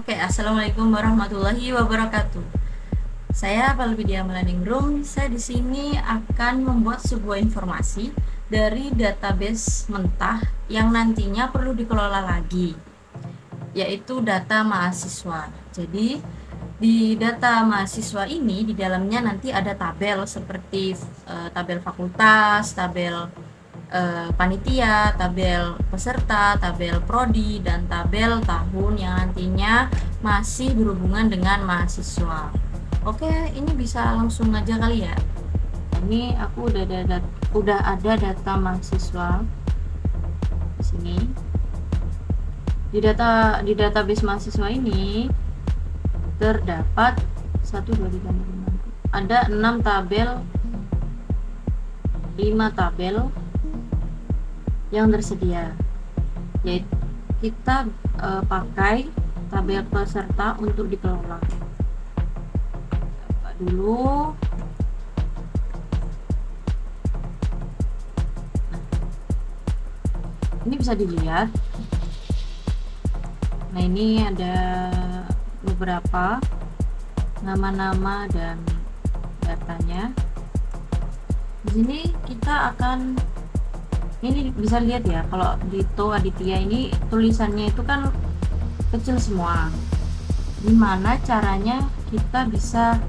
Oke, assalamualaikum warahmatullahi wabarakatuh. Saya Palbidia Melanding Room. Saya di sini akan membuat sebuah informasi dari database mentah yang nantinya perlu dikelola lagi, yaitu data mahasiswa. Jadi di data mahasiswa ini di dalamnya nanti ada tabel seperti e, tabel fakultas, tabel e, panitia, tabel peserta, tabel prodi dan tabel tahun yang nantinya masih berhubungan dengan mahasiswa. Oke, ini bisa langsung aja kali ya. Ini aku udah ada udah ada data mahasiswa di sini. Di data di database mahasiswa ini terdapat 1 2 3 4 ada 6 tabel 5 tabel yang tersedia yaitu kita e, pakai tabel peserta untuk dikelola. Coba dulu? Ini bisa dilihat. Nah ini ada beberapa nama-nama dan datanya. Di sini kita akan ini bisa lihat ya kalau di To Aditya ini tulisannya itu kan kecil semua. Gimana caranya kita bisa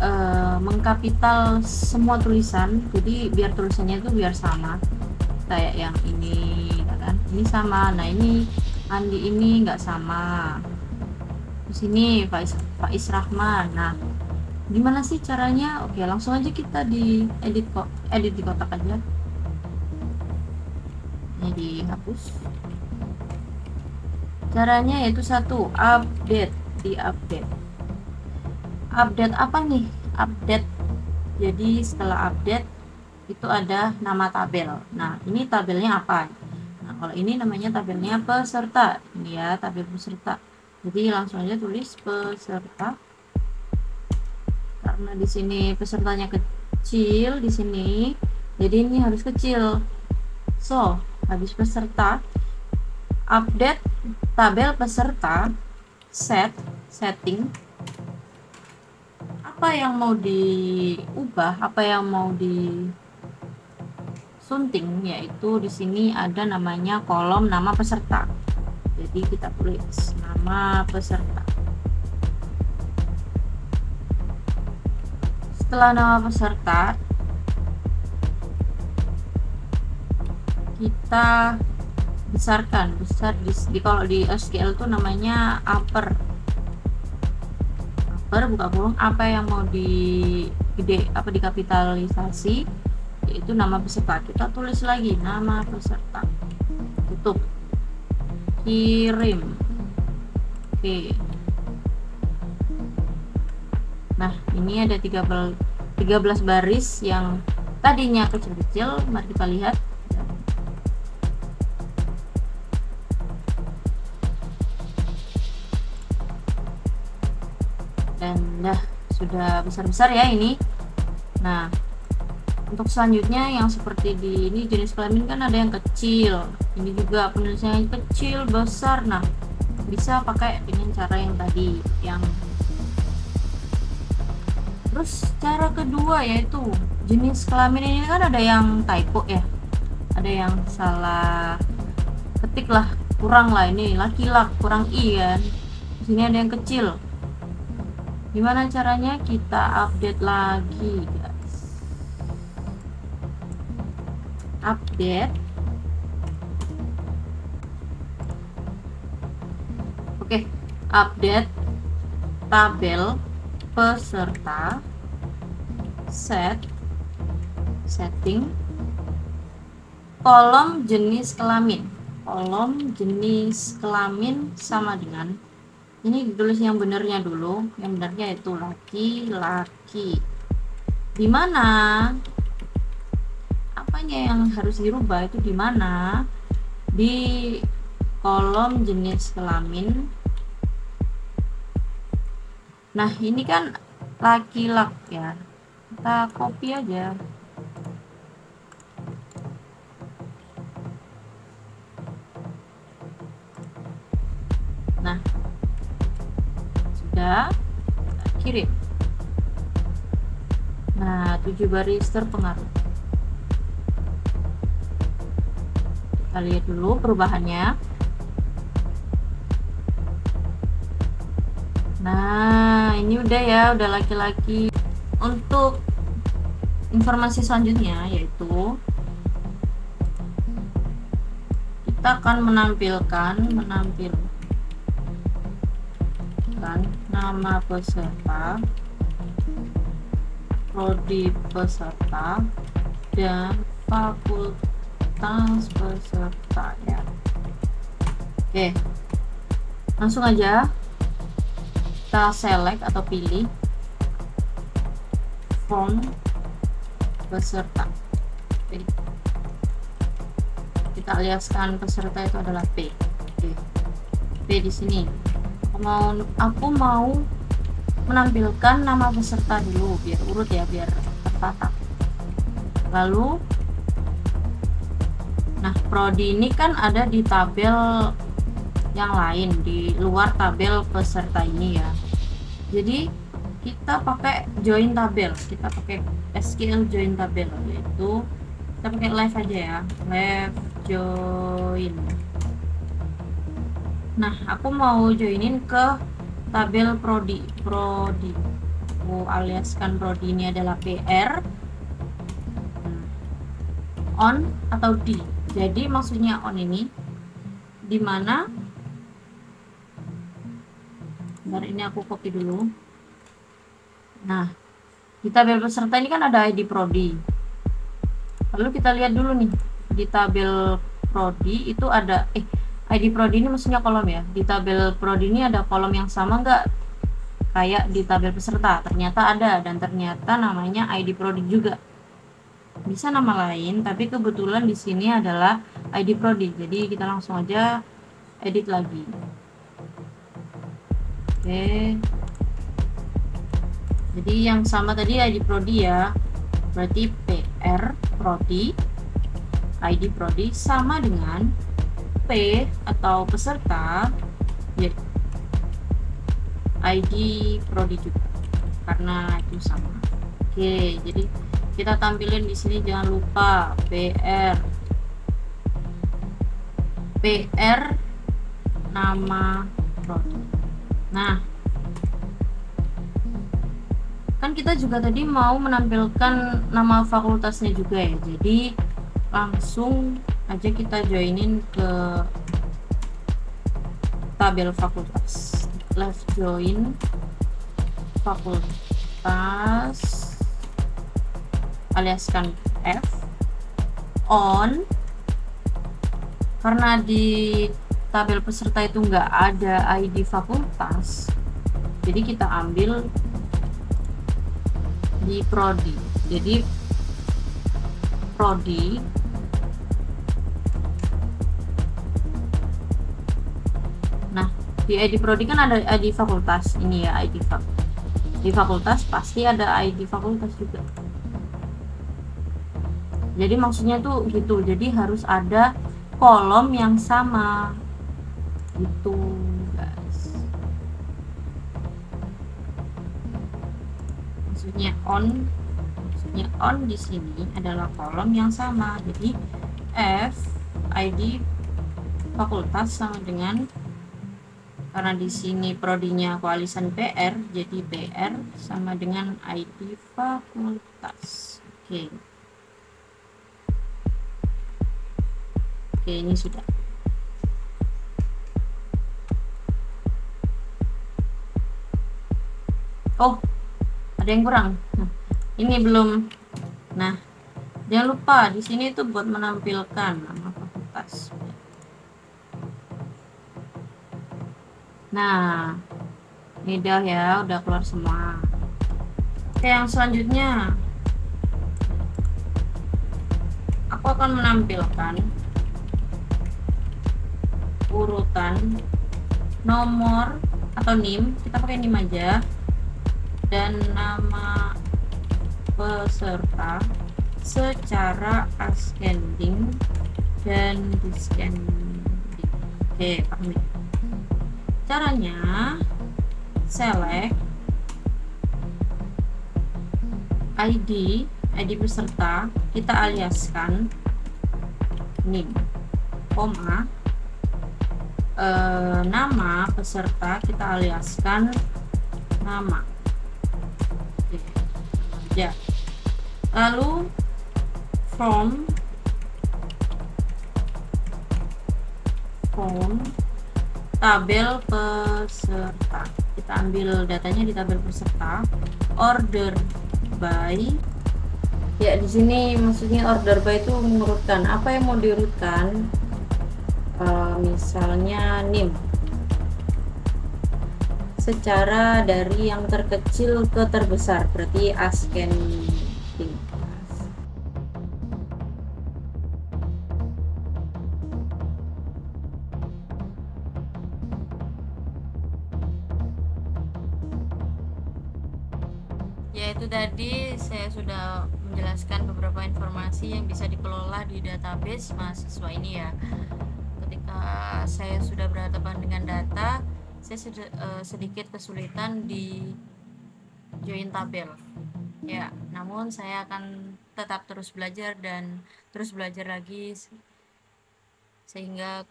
uh, mengkapital semua tulisan? Jadi biar tulisannya itu biar sama kayak yang ini ya kan? Ini sama nah ini Andi ini nggak sama. Di sini Faiz Rahman nah gimana sih caranya? Oke langsung aja kita di edit kok edit di kotak aja ini dihapus. Caranya yaitu satu update di update update apa nih? Update. Jadi setelah update itu ada nama tabel. Nah ini tabelnya apa? Nah kalau ini namanya tabelnya peserta. Ini ya tabel peserta. Jadi langsung aja tulis peserta. Karena di sini pesertanya kecil di sini jadi ini harus kecil. So habis peserta update tabel peserta set setting. Apa yang mau diubah apa yang mau di sunting yaitu di sini ada namanya kolom nama peserta. Jadi kita tulis nama peserta. Setelah nama peserta kita besarkan besar di, di kalau di SQL itu namanya upper. Upper buka kurung apa yang mau di gede apa dikapitalisasi yaitu nama peserta. Kita tulis lagi nama peserta. Tutup. Kirim. Oke. Nah ini ada 13 13 baris yang tadinya kecil-kecil mari kita lihat sudah besar-besar ya ini. Nah untuk selanjutnya yang seperti di ini jenis kelamin kan ada yang kecil. Ini juga penulisannya kecil besar. Nah bisa pakai dengan cara yang tadi yang terus cara kedua yaitu jenis kelamin ini kan ada yang typo ya. Ada yang salah ketik lah kurang lah ini laki-laki kurang i kan. Sini ada yang kecil gimana caranya kita update lagi update. Oke update tabel peserta set setting kolom jenis kelamin. Kolom jenis kelamin sama dengan ini ditulis yang benernya dulu. Yang benernya itu laki-laki di mana apanya yang harus dirubah? Itu di mana? Di kolom jenis kelamin. Nah ini kan laki-laki ya. Kita copy aja sudah kita kirim. Nah 7 baris terpengaruh kita lihat dulu perubahannya. Nah ini udah ya udah laki-laki. Untuk informasi selanjutnya yaitu kita akan menampilkan menampilkan nama peserta prodi peserta dan fakultas peserta ya oke langsung aja kita select atau pilih form peserta Oke. kita aliaskan peserta itu adalah P Oke. P di sini mau aku mau menampilkan nama peserta dulu biar urut ya biar tertata. Lalu nah prodi ini kan ada di tabel yang lain di luar tabel peserta ini ya. Jadi kita pakai join tabel kita pakai SQL join tabel yaitu kita pakai live aja ya live join nah aku mau joinin ke tabel prodi. Prodi. Aku aliaskan prodi ini adalah PR on atau di jadi maksudnya on ini di mana Bentar ini aku copy dulu. Nah, di tabel peserta ini kan ada ID prodi. Lalu kita lihat dulu nih di tabel prodi itu ada eh ID prodi ini maksudnya kolom ya. Di tabel prodi ini ada kolom yang sama nggak kayak di tabel peserta? Ternyata ada dan ternyata namanya ID prodi juga. Bisa nama lain, tapi kebetulan di sini adalah ID prodi. Jadi kita langsung aja edit lagi. Oke. Jadi yang sama tadi ID prodi ya. Berarti PR prodi ID prodi sama dengan P atau peserta ya, ID prodi juga karena itu sama. Oke, jadi kita tampilin di sini jangan lupa PR PR nama prodi. Nah, kan kita juga tadi mau menampilkan nama fakultasnya juga ya. Jadi langsung aja kita joinin ke tabel fakultas. Let's join fakultas aliaskan F on karena di tabel peserta itu nggak ada ID fakultas jadi kita ambil di prodi jadi prodi di ID prodi kan ada ID fakultas ini ya ID fak. Di fakultas pasti ada ID fakultas juga. Jadi maksudnya tuh gitu jadi harus ada kolom yang sama. Gitu guys. Maksudnya on maksudnya on di sini adalah kolom yang sama. Jadi F ID fakultas sama dengan karena di sini prodinya koalisan PR jadi PR sama dengan ID fakultas. Oke. Oke ini sudah. Oh ada yang kurang. Nah, ini belum. Nah jangan lupa di sini itu buat menampilkan nama fakultas nah ini udah ya udah keluar semua oke yang selanjutnya aku akan menampilkan urutan nomor atau NIM kita pakai NIM aja dan nama peserta secara ascending dan descending. Oke, paham ya? Caranya select ID ID peserta kita aliaskan nim koma e, nama peserta kita aliaskan nama. Ya. Lalu from from tabel peserta. Kita ambil datanya di tabel peserta. Order by. Ya di sini maksudnya order by itu mengurutkan apa yang mau diurutkan uh, misalnya nim secara dari yang terkecil ke terbesar. Berarti ascending itu tadi saya sudah menjelaskan beberapa informasi yang bisa dikelola di database mahasiswa ini ya. Ketika saya sudah berhadapan dengan data saya eh, sedikit kesulitan di join tabel. Ya namun saya akan tetap terus belajar dan terus belajar lagi sehingga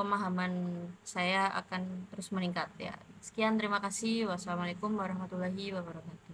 pemahaman saya akan terus meningkat ya. Sekian terima kasih. Wassalamualaikum warahmatullahi wabarakatuh